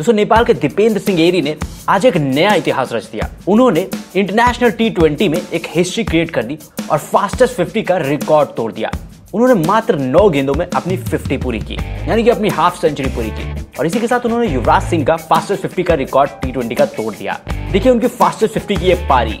दोस्तों नेपाल के दीपेंद्र सिंह एरी ने आज एक नया इतिहास रच दिया। उन्होंने इंटरनेशनल टी ट्वेंटी में एक हिस्ट्री क्रिएट कर दी और फास्टेस्ट फिफ्टी का रिकॉर्ड तोड़ दिया। उन्होंने मात्र नौ गेंदों में अपनी 50 पूरी की, यानी कि अपनी हाफ़ सेंचुरी पूरी की। और इसी के साथ उन्होंने युवराज सिंह का फास्टेस्ट 50 का रिकॉर्ड टी का तोड़ दिया। देखिए उनकी फास्टेस्ट 50 की एक पारी।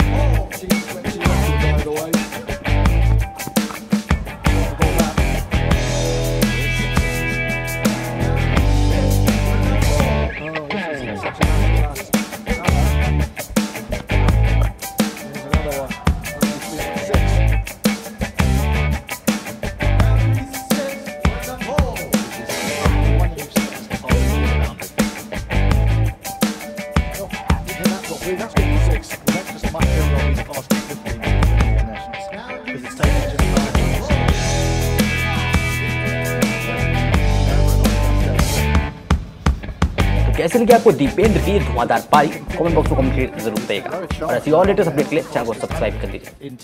तो कैसे लगे आपको दीपेंद्र वीर धुआंधार पाई कमेंट बॉक्स में कमेंट ज़रूर देगा। और ऐसी और लेटेस्ट अपडेट के लिए चैनल को सब्सक्राइब कर दीजिए।